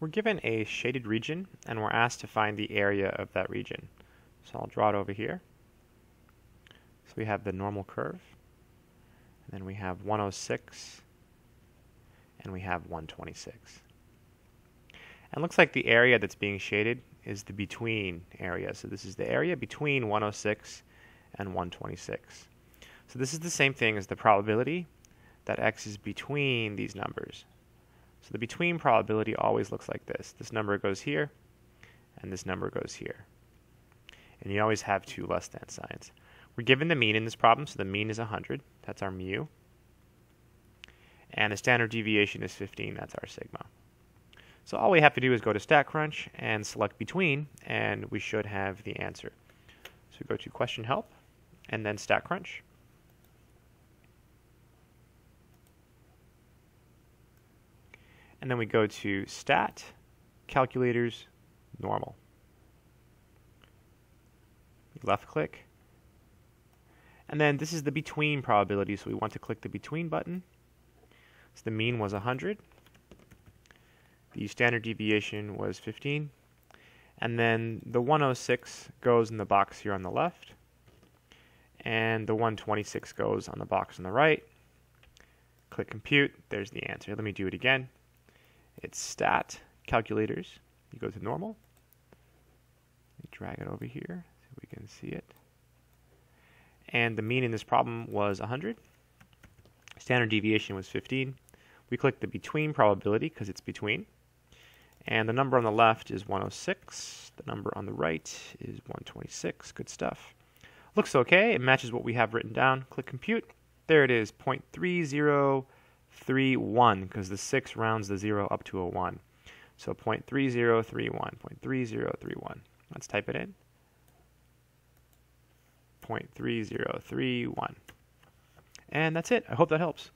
We're given a shaded region and we're asked to find the area of that region. So I'll draw it over here. So we have the normal curve, and then we have 106, and we have 126. And looks like the area that's being shaded is the between area. So this is the area between 106 and 126. So this is the same thing as the probability that x is between these numbers. So the between probability always looks like this. This number goes here, and this number goes here. And you always have two less than signs. We're given the mean in this problem, so the mean is 100. That's our mu. And the standard deviation is 15. That's our sigma. So all we have to do is go to StatCrunch and select between, and we should have the answer. So go to question help, and then StatCrunch. And then we go to Stat, Calculators, Normal. Left click. And then this is the between probability, so we want to click the between button. So the mean was 100. The standard deviation was 15. And then the 106 goes in the box here on the left. And the 126 goes on the box on the right. Click compute. There's the answer. Let me do it again. It's stat calculators. You go to normal. Drag it over here so we can see it. And the mean in this problem was 100. Standard deviation was 15. We click the between probability because it's between. And the number on the left is 106. The number on the right is 126. Good stuff. Looks okay. It matches what we have written down. Click compute. There it is, 0.3031 because the 6 rounds the 0 up to a 1. So 0.3031, 0.3031. Let's type it in. 0.3031. And that's it. I hope that helps.